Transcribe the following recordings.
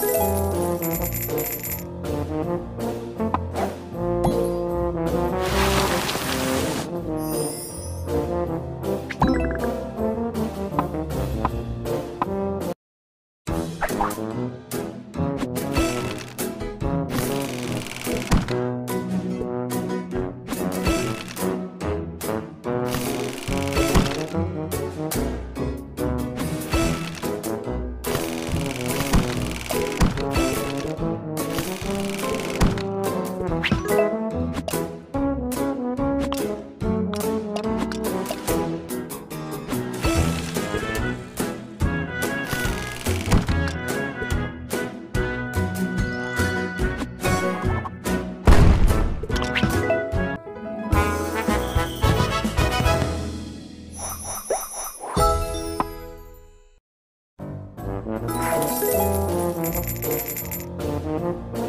Música Thank you.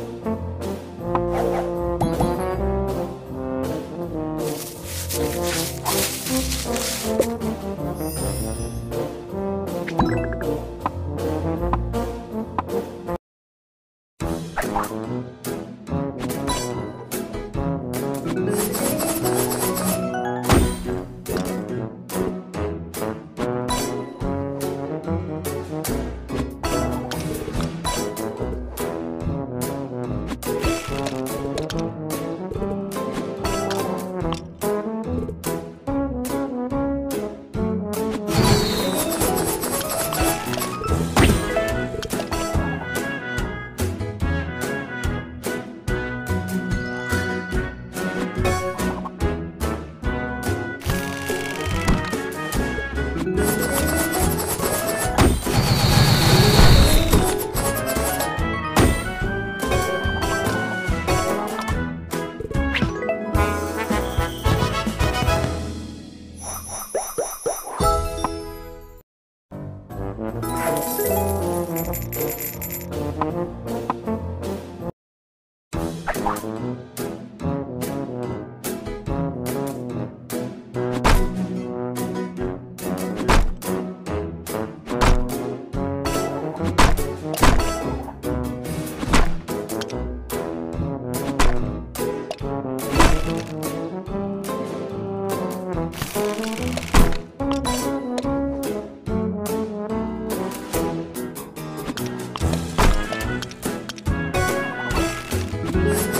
嗯。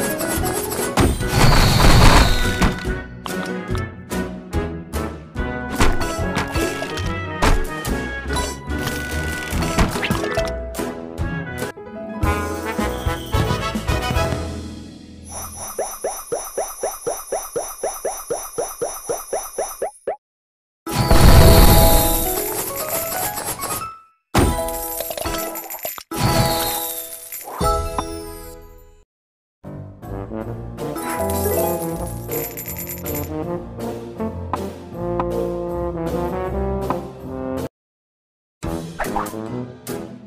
Música